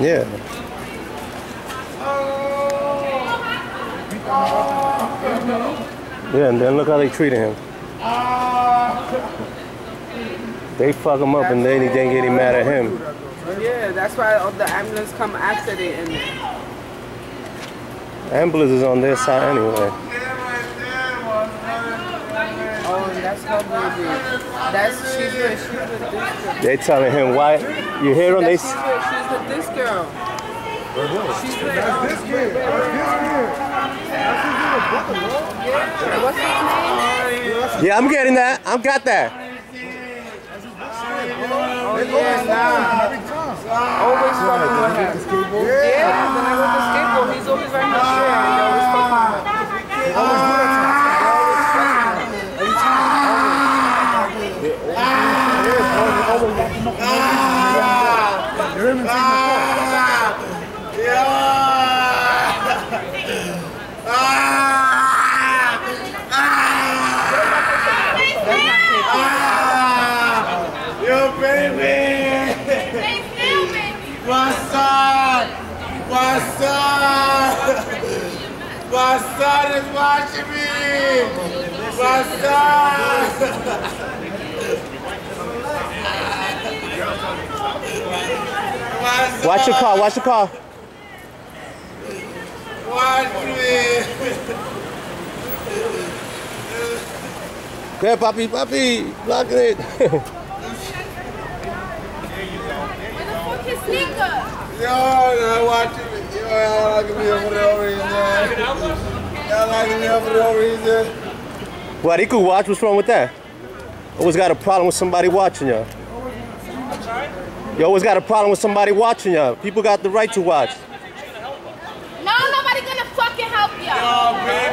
Yeah. Yeah, and then look how they treated him. They fuck him up and then he didn't get him mad at him. Yeah, that's why all the ambulance come after they. Ambulance is on their side anyway. And that's her baby. That's she's with she's with this girl. They telling him why you hear them, they That's, she's with she's with this girl. She's with um, this kid. That's this kid. That's his little brother, bro. yeah, what's his name? Yeah, I'm getting that. I've got that. Oh yeah, nah. Always fucking with her. Skateboard. Yeah, then I go to skateboard. He's always right here. He always fucking with her. They always do that to us. Every time. Yeah, bro. They always want to know. You hear me taking the call? Yo, baby! My son! My son! My son is watching me! My son! Watch your car, watch your car. Watch me! Go ahead, papi, papi. Blocking it. Yo, not watching me. Yo, y'all liking me for no reason. Y'all liking me for no reason. what, he could watch? What's wrong with that? Always got a problem with somebody watching y'all. You always got a problem with somebody watching y'all. People got the right to watch. No, nobody gonna fucking help you.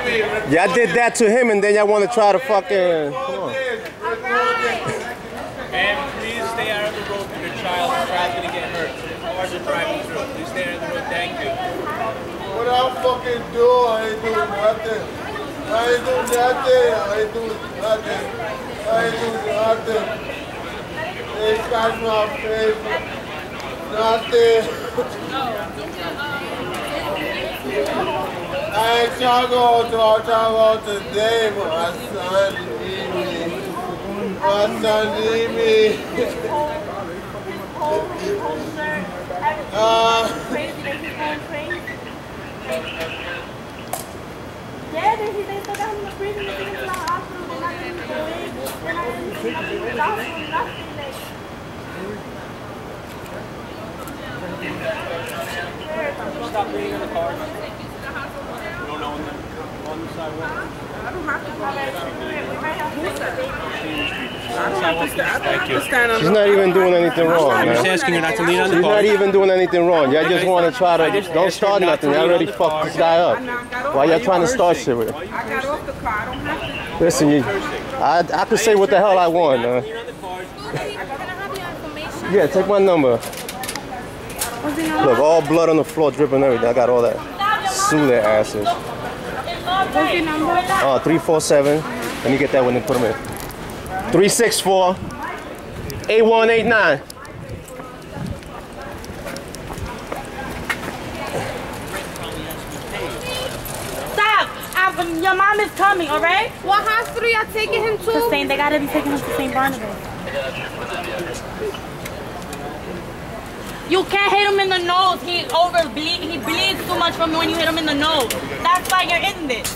Baby. Y'all did that to him and then y'all want to try to fucking... Record this. Record this. Ma'am, please stay out of the road with your child. The child's gonna get hurt. Cars are driving through. Please stay out of the road. Thank you. What I fucking do? I ain't doing nothing. I ain't doing nothing. I ain't doing nothing. I ain't doing nothing. They scratch my face. Nothing. I ain't trying to go to, I'm today, but my son need me. My son need me. uh, Crazy that he's going crazy. Yeah, they, they still got him in the prison. They took him to the hospital. They're not letting him go in. They're not letting him see nothing in the hospital. Nothing. Like, Stop bleeding on the cars. You don't know when they're on the sidewalk. Thank you. She's not even doing anything wrong, I'm just asking you not to lean on the She's not even doing anything wrong. Y'all just want to try to... Don't start nothing. Y'all already fucked this guy up. Why y'all trying to start shit with it? I got off the car. I don't have to. Listen, you, I, I can say what the hell I want, man. Lean on the cars. can I have your information? Yeah, take my number. Number? Look, all blood on the floor, dripping everything. I got all that. Sue their asses. What's your number? Uh, 347. Let me get that when they put them in. 364 8189. Stop! Your mom is coming, all right? What hospital y'all taking him to? The same. They gotta be taking him to St. Barnabas. You can't hit him in the nose. He over bleed. He bleeds too much from when you hit him in the nose. That's why you're in this.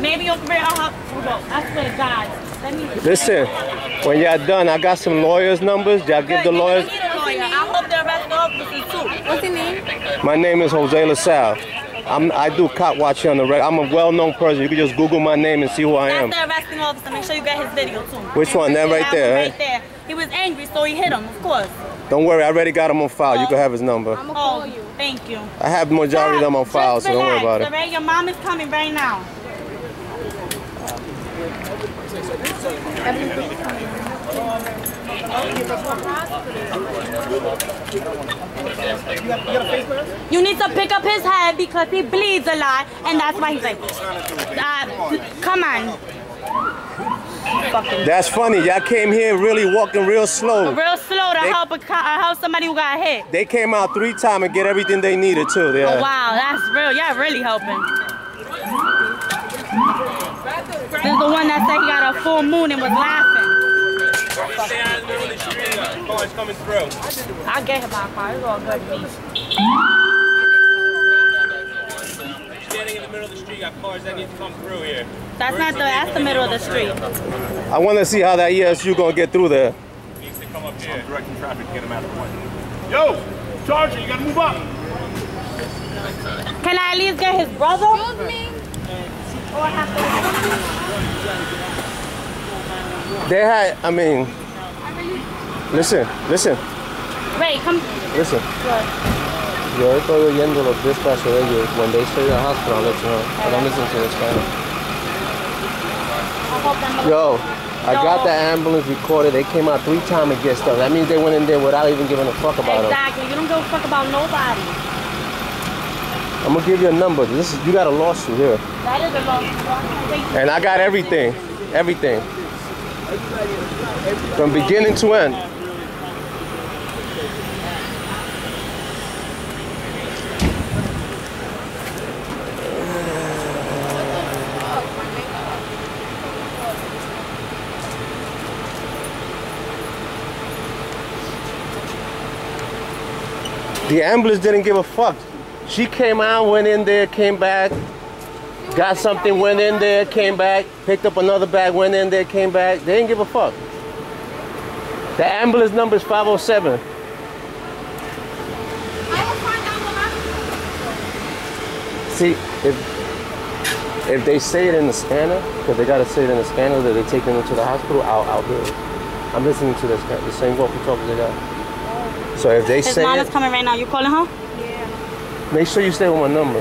Maybe you'll figure out uh-huh. how. On. I swear to God. Let me. Listen, when y'all done, I got some lawyers' numbers. Y'all give the you lawyers. need a lawyer. I hope the arrest the officers too. What's your name? My name is Jose LaSalle. I'm, I do cop watching on the record. I'm a well-known person. You can just Google my name and see who I am. That's the arresting officer. Make sure you get his video too. Which one? That right there, right? Right there. He was angry, so he hit him. Of course. Don't worry, I already got him on file. You oh. can have his number. I'm gonna call Oh, you. thank you. I have the majority of them on file, so don't worry about it. all right? Your mom is coming right now. You need to pick up his head because he bleeds a lot, and that's why he's like, uh, come on. That's funny. Y'all came here really walking real slow. real slow to They- help a uh, help somebody who got hit. They came out three times and get everything they needed too. Yeah. Oh wow, that's real. Y'all really helping. This is the one that said he got a full moon and was laughing. Please stay out in the middle of the street. Cars coming through. I get him my car. It's all good to me. Standing in the middle of the street, got cars that need to come through here. That's not the. That's the middle of the street. I want to see how that ESU gonna get through there. Needs to come up here. Directing traffic to get him out of the way. Yo, Charger, you gotta move up. Can I at least get his brother? Excuse me. Or have to. They had. I mean, listen, listen, Wait, come. listen. Yo estoy oyendo los dispatch de ellos. When they say the hospital, I'll let you know. I don't listen to this kind I hope them. Yo, I got the ambulance recorded. They came out three times to get stuff. That means they went in there without even giving a fuck about them. Exactly. You don't give a fuck about nobody. I'm gonna give you a number. This is you got a lawsuit here, That is a long. and I got everything, everything, from beginning to end. The ambulance didn't give a fuck. She came out, went in there, came back, got something, went in there, came back, picked up another bag, went in there, came back. They didn't give a fuck. The ambulance number is 507. I will find out what happened. See, if if they say it in the scanner, because they gotta say it in the scanner that they're taking them to the hospital, I'll, I'll do it. I'm listening to this, the same walkie-talkie they got. So if they His say mom it, is coming right now. You calling her? Yeah. Make sure you stay with my number.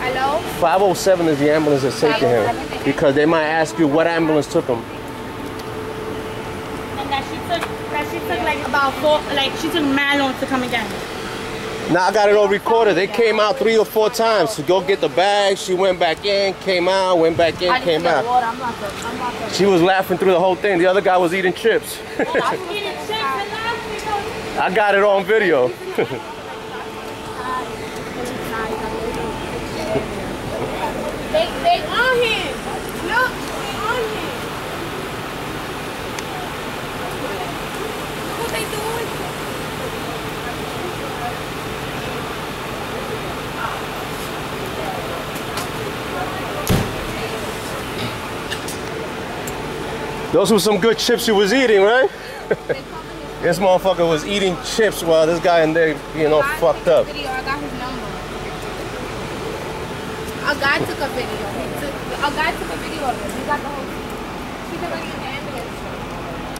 Hello? 507 is the ambulance that's taking him. Because they might ask you what ambulance took him. And that she took. That she took like about four. Like she took mad long to come again. Now I got it all recorded. They came out three or four times to go get the bag. She went back in, came out, went back in, I need to came out. water. I'm not. The, I'm not. The, She was laughing through the whole thing. The other guy was eating chips. Oh, I'm eating chips and that. I got it on video. They, they on him. Look, they on him. Look what they doing. Those were some good chips you was eating, right? this motherfucker was eating chips while this guy in there you know, fucked up. Video, I got his number. A guy took a video. Took, a guy took a video of it. Got the